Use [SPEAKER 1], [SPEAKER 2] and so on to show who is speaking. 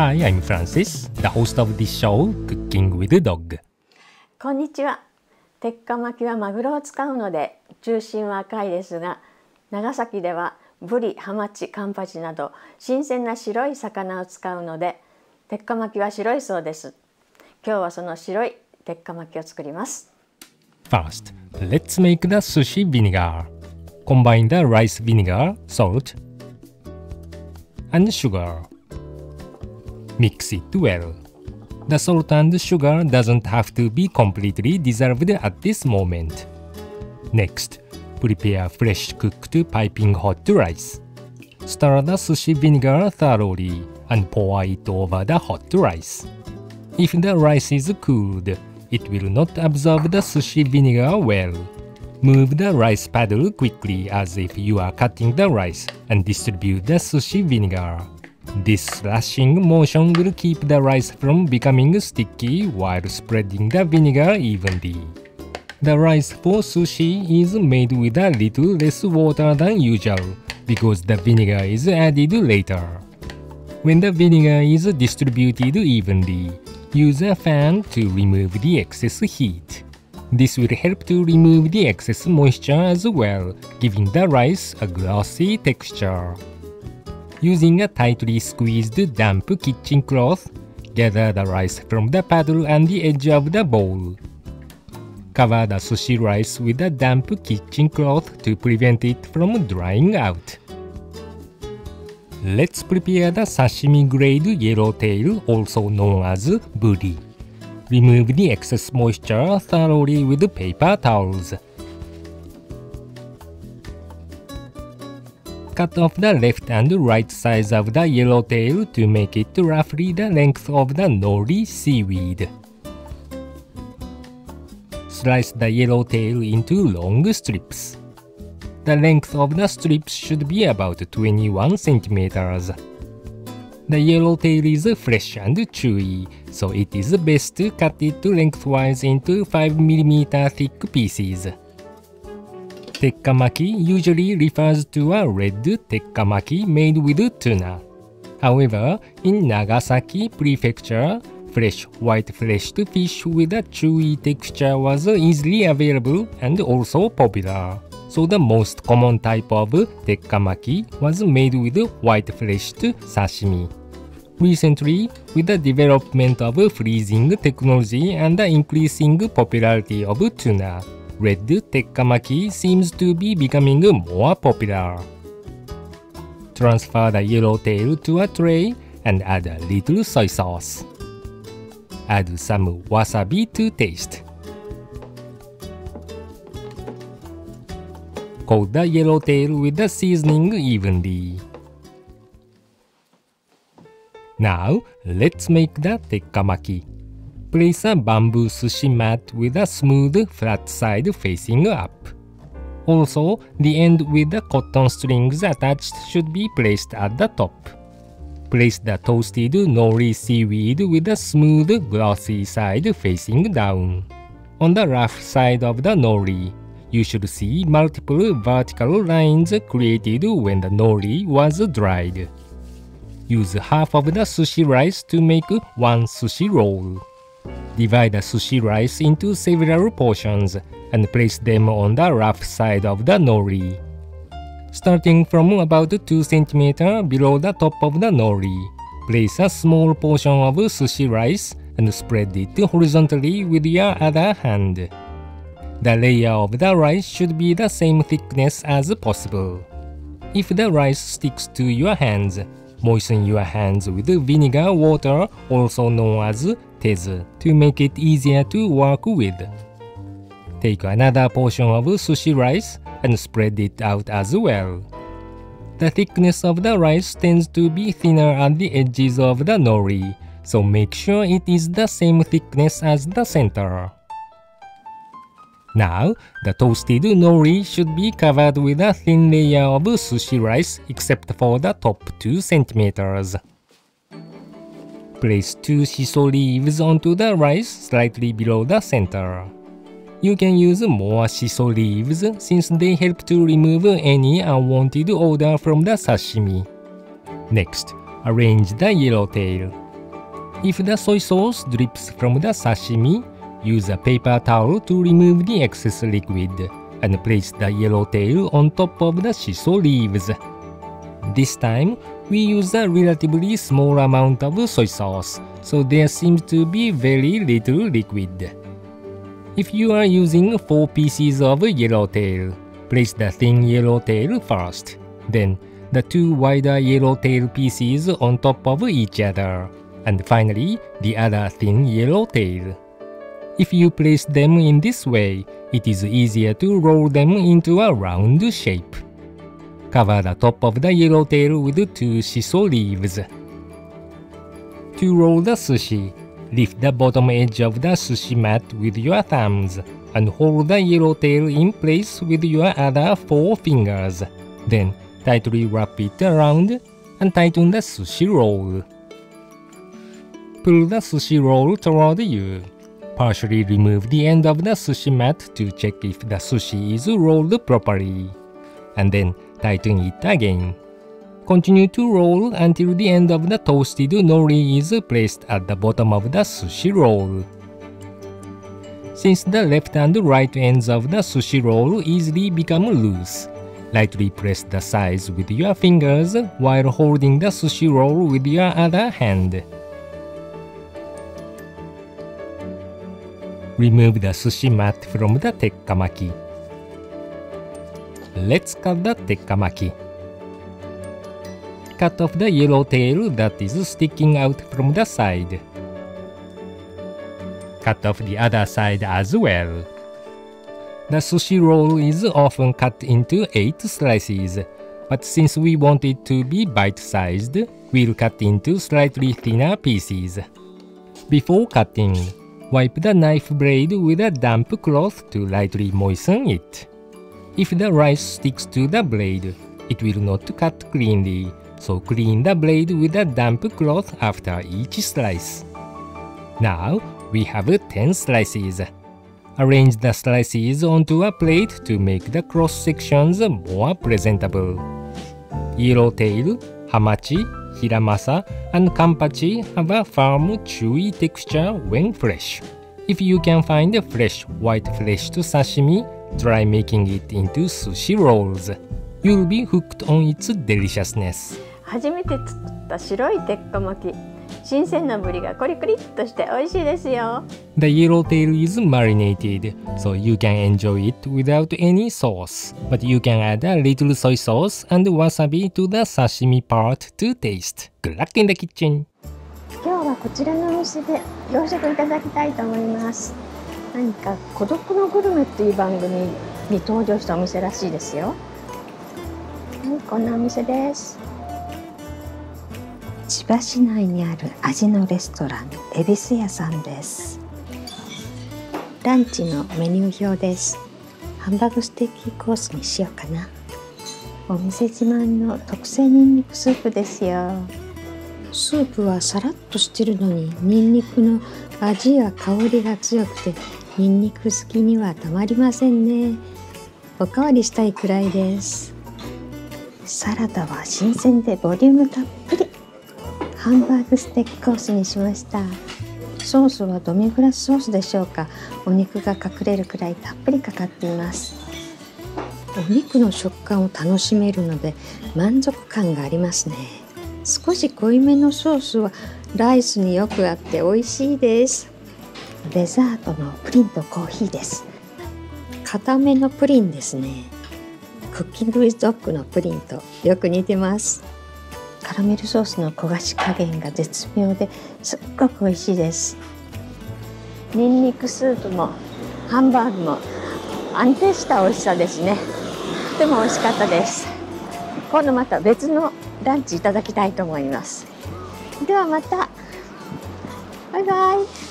[SPEAKER 1] Hi, I'm Francis, the host of this show, Cooking with Dog.
[SPEAKER 2] こんにちは。鉄火巻きはマグロを使うので中心は赤いですが、長崎ではブリ、ハマチ、カンパチなど新鮮な白い魚を使うので鉄火巻きは白いそうです。今日はその白い鉄火巻きを作ります。
[SPEAKER 1] First, let's make the sushi vinegar. Combine the rice vinegar, salt, and sugar. Mix it well. The salt and sugar doesn't have to be completely dissolved at this moment. Next, prepare fresh cooked piping hot rice. Stir the sushi vinegar thoroughly and pour it over the hot rice. If the rice is cooled, it will not absorb the sushi vinegar well. Move the rice paddle quickly as if you are cutting the rice and distribute the sushi vinegar. This slashing motion will keep the rice from becoming sticky while spreading the vinegar evenly. The rice for sushi is made with a little less water than usual because the vinegar is added later. When the vinegar is distributed evenly, use a fan to remove the excess heat. This will help to remove the excess moisture as well, giving the rice a glossy texture. Using a tightly squeezed damp kitchen cloth, gather the rice from the paddle and the edge of the bowl. Cover the sushi rice with a damp kitchen cloth to prevent it from drying out. Let's prepare the sashimi grade yellowtail, also known as buri. Remove the excess moisture thoroughly with paper towels. Cut off the left and right sides of the yellowtail to make it roughly the length of the nori seaweed. Slice the yellowtail into long strips. The length of the strips should be about 21 centimeters. The yellowtail is fresh and chewy, so it is best to cut it lengthwise into 5 mm thick pieces. Tekkamaki usually refers to a red tekkamaki made with tuna. However, in Nagasaki Prefecture, fresh white fleshed fish with a chewy texture was easily available and also popular. So the most common type of tekkamaki was made with white fleshed sashimi. Recently, with the development of freezing technology and the increasing popularity of tuna, red tekkamaki seems to be becoming more popular. Transfer the yellowtail to a tray and add a little soy sauce. Add some wasabi to taste. Coat the yellowtail with the seasoning evenly. Now, let's make the tekkamaki. Place a bamboo sushi mat with a smooth flat side facing up. Also, the end with the cotton strings attached should be placed at the top. Place the toasted nori seaweed with a smooth glossy side facing down. On the rough side of the nori, you should see multiple vertical lines created when the nori was dried. Use half of the sushi rice to make one sushi roll. Divide the sushi rice into several portions and place them on the rough side of the nori. Starting from about 2 cm below the top of the nori, place a small portion of sushi rice and spread it horizontally with your other hand. The layer of the rice should be the same thickness as possible. If the rice sticks to your hands, moisten your hands with vinegar water, also known as tezu to make it easier to work with. Take another portion of sushi rice and spread it out as well. The thickness of the rice tends to be thinner at the edges of the nori, so make sure it is the same thickness as the center. Now, the toasted nori should be covered with a thin layer of sushi rice except for the top 2 centimeters. Place two shiso leaves onto the rice slightly below the center. You can use more shiso leaves since they help to remove any unwanted odor from the sashimi. Next, arrange the yellowtail. If the soy sauce drips from the sashimi, use a paper towel to remove the excess liquid and place the yellowtail on top of the shiso leaves. This time, we use a relatively small amount of soy sauce, so there seems to be very little liquid. If you are using 4 pieces of yellowtail, place the thin yellowtail first, then the two wider yellowtail pieces on top of each other and finally the other thin yellow tail. If you place them in this way, it is easier to roll them into a round shape. Cover the top of the yellow tail with two shiso leaves. To roll the sushi, lift the bottom edge of the sushi mat with your thumbs and hold the yellow tail in place with your other four fingers. Then tightly wrap it around and tighten the sushi roll. Pull the sushi roll toward you. Partially remove the end of the sushi mat to check if the sushi is rolled properly. And then tighten it again. Continue to roll until the end of the toasted nori is placed at the bottom of the sushi roll. Since the left and right ends of the sushi roll easily become loose, lightly press the sides with your fingers while holding the sushi roll with your other hand. Remove the sushi mat from the tekkamaki. Let's cut the tekkamaki. Cut off the yellow tail that is sticking out from the side. Cut off the other side as well. The sushi roll is often cut into 8 slices, but since we want it to be bite-sized, we'll cut into slightly thinner pieces. Before cutting, Wipe the knife blade with a damp cloth to lightly moisten it. If the rice sticks to the blade, it will not cut cleanly, so clean the blade with a damp cloth after each slice. Now we have 10 slices. Arrange the slices onto a plate to make the cross sections more presentable. Yellowtail, hamachi, hiramasa, and kampachi have a firm, chewy texture when fresh. If you can find fresh white flesh to sashimi, try making it into sushi rolls. You'll be hooked on its deliciousness.
[SPEAKER 2] 初めて作った白い鉄火巻き 新鮮なブリがコリコリっとして美味しいですよ
[SPEAKER 1] The yellowtail is marinated, so you can enjoy it without any sauce. But you can add a little soy sauce and wasabi to the sashimi part to taste. Good luck in the kitchen!
[SPEAKER 2] 今日はこちらのお店で洋食いただきたいと思います何か孤独のグルメっていう番組に登場したお店らしいですよはいこんなお店です千葉市内にある味のレストラン恵比寿屋さんです。ランチのメニュー表です。ハンバーグステーキコースにしようかな。お店自慢の特製ニンニクスープですよ。スープはさらっとしてるのにニンニクの味や香りが強くてニンニク好きにはたまりませんね。おかわりしたいくらいです。サラダは新鮮でボリュームたっぷりハンバーグステーキコースにしました。ソースはドミグラスソースでしょうか。お肉が隠れるくらいたっぷりかかっています。お肉の食感を楽しめるので満足感がありますね。少し濃いめのソースはライスによく合って美味しいです。デザートのプリンとコーヒーです。固めのプリンですね。クッキングウィズドッグのプリンとよく似てます。カラメルソースの焦がし加減が絶妙ですっごく美味しいです。ニンニクスープもハンバーグも安定した美味しさですね。とても美味しかったです。今度また別のランチいただきたいと思います。ではまた。バイバイ。